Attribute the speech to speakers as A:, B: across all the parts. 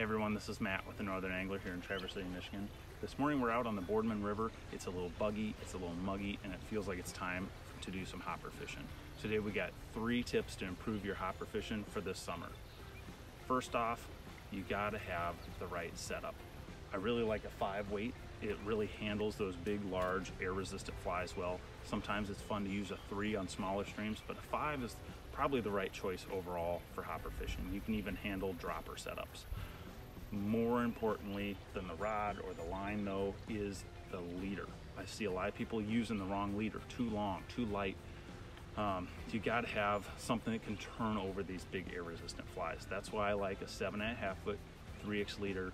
A: Everyone, this is Matt with the Northern Angler here in Traverse City, Michigan. This morning we're out on the Boardman River. It's a little buggy, it's a little muggy, and it feels like it's time to do some hopper fishing. Today we got three tips to improve your hopper fishing for this summer. First off, you gotta have the right setup. I really like a five weight. It really handles those big, large, air resistant flies well. Sometimes it's fun to use a three on smaller streams, but a five is probably the right choice overall for hopper fishing. You can even handle dropper setups. More importantly than the rod or the line though is the leader. I see a lot of people using the wrong leader, too long, too light. Um, you got to have something that can turn over these big air resistant flies. That's why I like a seven and a half foot 3X leader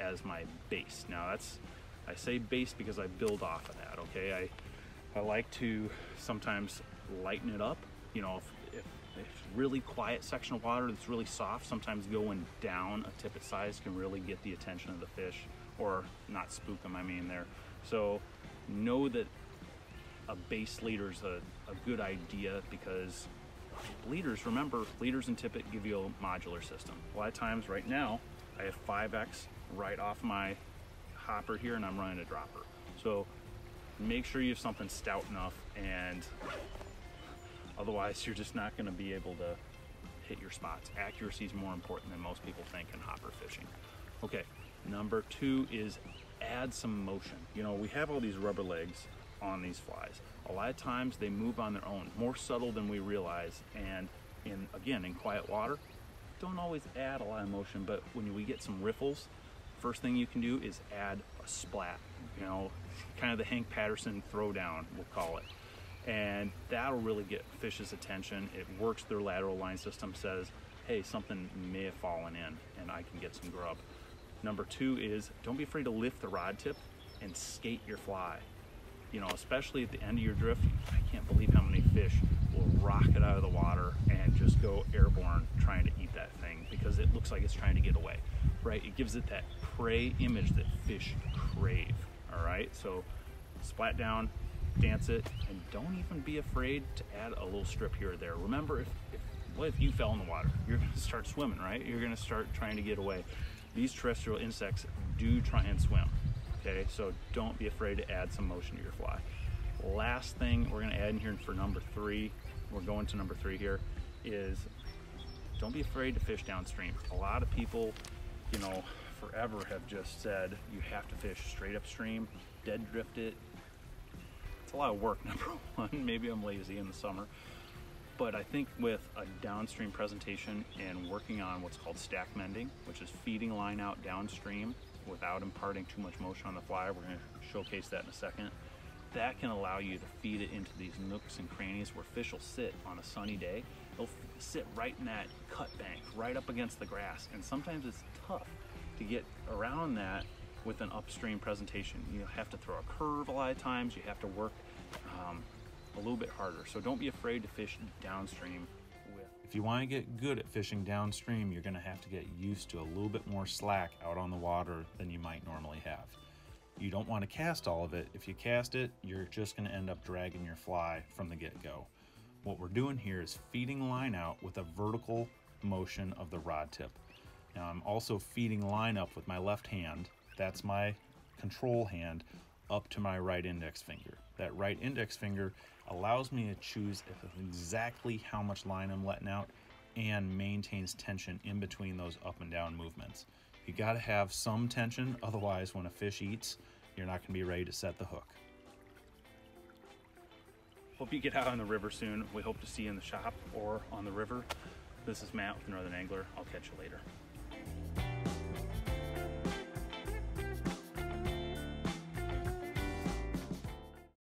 A: as my base. Now that's, I say base because I build off of that, okay? I, I like to sometimes lighten it up. You know, if really quiet section of water that's really soft, sometimes going down a tippet size can really get the attention of the fish or not spook them, I mean there. So know that a base leader is a, a good idea because leaders, remember, leaders and tippet give you a modular system. A lot of times right now, I have 5X right off my hopper here and I'm running a dropper. So make sure you have something stout enough and Otherwise, you're just not going to be able to hit your spots. Accuracy is more important than most people think in hopper fishing. Okay, number two is add some motion. You know, we have all these rubber legs on these flies. A lot of times they move on their own, more subtle than we realize. And in again, in quiet water, don't always add a lot of motion, but when we get some riffles, first thing you can do is add a splat. You know, kind of the Hank Patterson throwdown, we'll call it and that'll really get fish's attention. It works their lateral line system, says, hey, something may have fallen in and I can get some grub. Number two is don't be afraid to lift the rod tip and skate your fly. You know, especially at the end of your drift, I can't believe how many fish will rock it out of the water and just go airborne trying to eat that thing because it looks like it's trying to get away, right? It gives it that prey image that fish crave, all right? So splat down, dance it, and don't even be afraid to add a little strip here or there. Remember, if, if what if you fell in the water? You're gonna start swimming, right? You're gonna start trying to get away. These terrestrial insects do try and swim, okay? So don't be afraid to add some motion to your fly. Last thing we're gonna add in here for number three, we're going to number three here, is don't be afraid to fish downstream. A lot of people, you know, forever have just said you have to fish straight upstream, dead drift it, it's a lot of work, number one. Maybe I'm lazy in the summer. But I think with a downstream presentation and working on what's called stack mending, which is feeding line out downstream without imparting too much motion on the fly, we're gonna showcase that in a second, that can allow you to feed it into these nooks and crannies where fish will sit on a sunny day. They'll sit right in that cut bank, right up against the grass. And sometimes it's tough to get around that with an upstream presentation. You have to throw a curve a lot of times. You have to work um, a little bit harder. So don't be afraid to fish downstream. If you want to get good at fishing downstream, you're going to have to get used to a little bit more slack out on the water than you might normally have. You don't want to cast all of it. If you cast it, you're just going to end up dragging your fly from the get-go. What we're doing here is feeding line out with a vertical motion of the rod tip. Now I'm also feeding line up with my left hand that's my control hand up to my right index finger. That right index finger allows me to choose exactly how much line I'm letting out and maintains tension in between those up and down movements. You gotta have some tension, otherwise when a fish eats, you're not gonna be ready to set the hook. Hope you get out on the river soon. We hope to see you in the shop or on the river. This is Matt with Northern Angler. I'll catch you later.